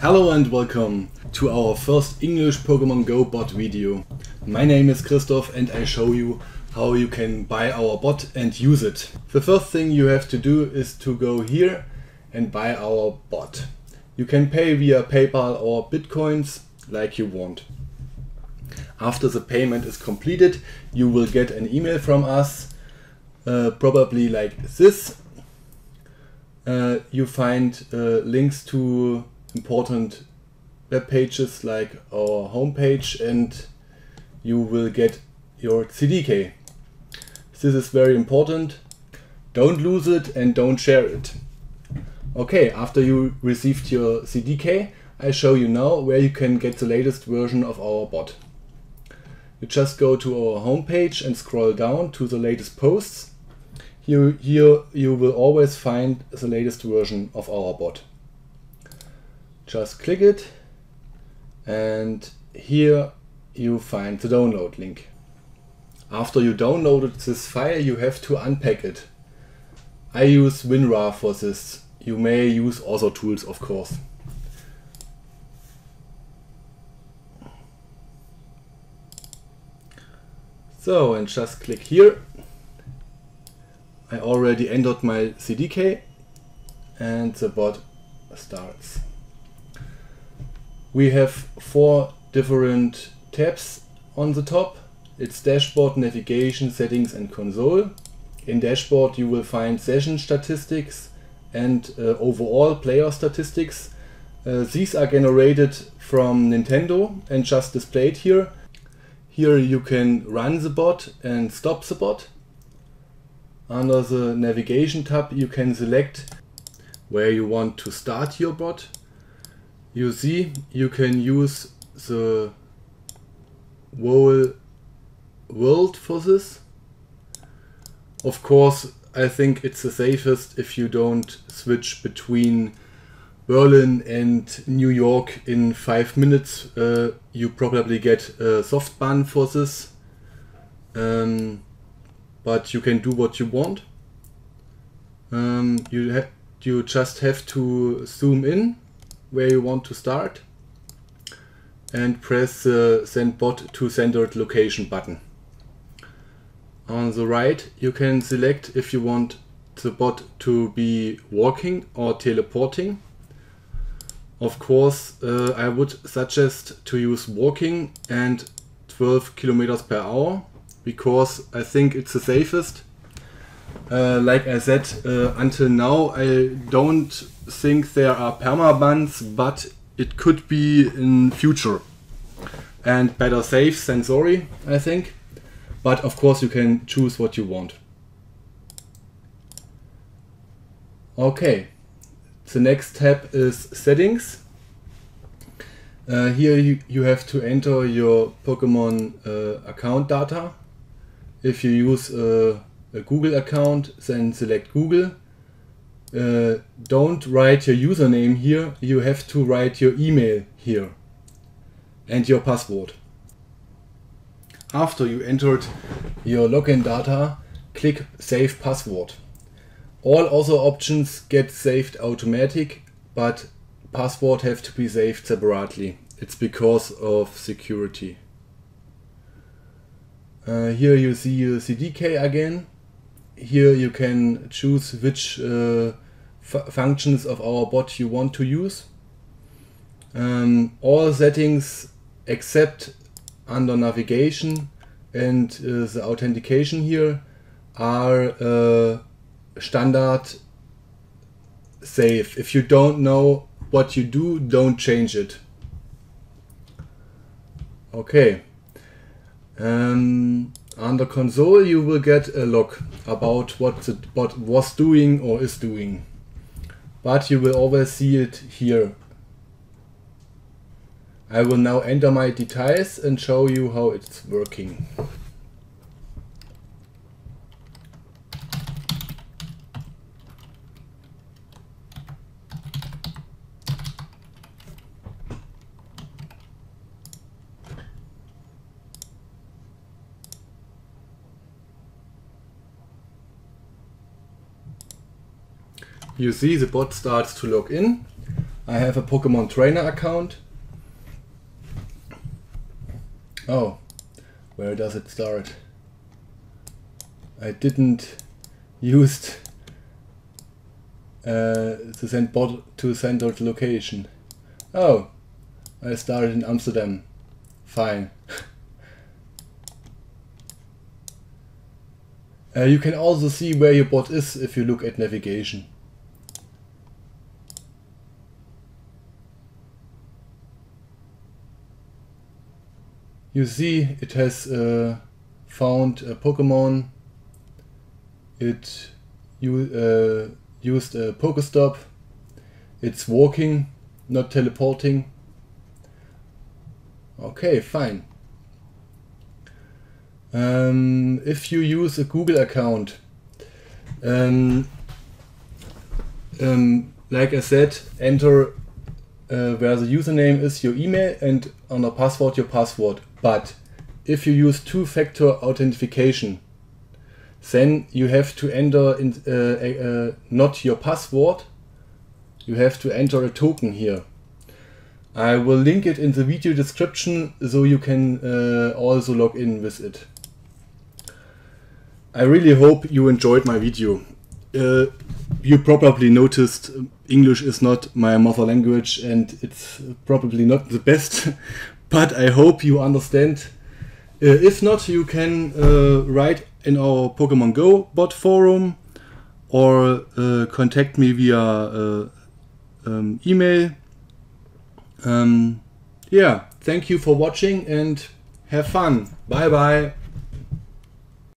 Hello and welcome to our first English Pokemon Go bot video. My name is Christoph and I show you how you can buy our bot and use it. The first thing you have to do is to go here and buy our bot. You can pay via PayPal or Bitcoins like you want. After the payment is completed, you will get an email from us, uh, probably like this. Uh, you find uh, links to important web pages like our homepage and you will get your CDK. This is very important. Don't lose it and don't share it. Okay, after you received your CDK, I show you now where you can get the latest version of our bot. You just go to our homepage and scroll down to the latest posts. Here, here you will always find the latest version of our bot. Just click it and here you find the download link. After you downloaded this file you have to unpack it. I use WinRAR for this. You may use other tools of course. So and just click here. I already entered my CDK and the bot starts. We have four different tabs on the top. It's dashboard, navigation, settings and console. In dashboard you will find session statistics and uh, overall player statistics. Uh, these are generated from Nintendo and just displayed here. Here you can run the bot and stop the bot. Under the navigation tab you can select where you want to start your bot you see you can use the whole world for this. Of course, I think it's the safest if you don't switch between Berlin and New York in five minutes. Uh, you probably get a soft ban for this. Um, but you can do what you want. Um, you, you just have to zoom in where you want to start and press the send bot to centered location button. On the right you can select if you want the bot to be walking or teleporting. Of course uh, I would suggest to use walking and 12 kilometers per hour because I think it's the safest. Uh, like I said, uh, until now I don't think there are permabans, but it could be in future. And better safe than sorry, I think. But of course you can choose what you want. Okay, the next tab is settings. Uh, here you, you have to enter your Pokemon uh, account data. If you use a, a Google account, then select Google uh, don't write your username here, you have to write your email here and your password. After you entered your login data, click Save Password. All other options get saved automatic, but password have to be saved separately. It's because of security. Uh, here you see your CDK again here you can choose which uh, functions of our bot you want to use. Um, all settings except under navigation and uh, the authentication here are uh, standard safe. If you don't know what you do, don't change it. Okay. Um, under console you will get a log about what the bot was doing or is doing. But you will always see it here. I will now enter my details and show you how it's working. You see the bot starts to log in. I have a Pokemon Trainer account. Oh, where does it start? I didn't used uh, to send bot to send location. Oh, I started in Amsterdam. Fine. uh, you can also see where your bot is if you look at navigation. You see it has uh, found a Pokemon. It uh, used a Pokestop. It's walking, not teleporting. Okay, fine. Um, if you use a Google account, um, um, like I said, enter uh, where the username is your email and on under password your password. But if you use two-factor authentication, then you have to enter in, uh, uh, not your password, you have to enter a token here. I will link it in the video description so you can uh, also log in with it. I really hope you enjoyed my video. Uh, you probably noticed English is not my mother language and it's probably not the best, but I hope you understand. Uh, if not, you can uh, write in our Pokemon Go bot forum or uh, contact me via uh, um, email. Um, yeah, thank you for watching and have fun. Bye bye.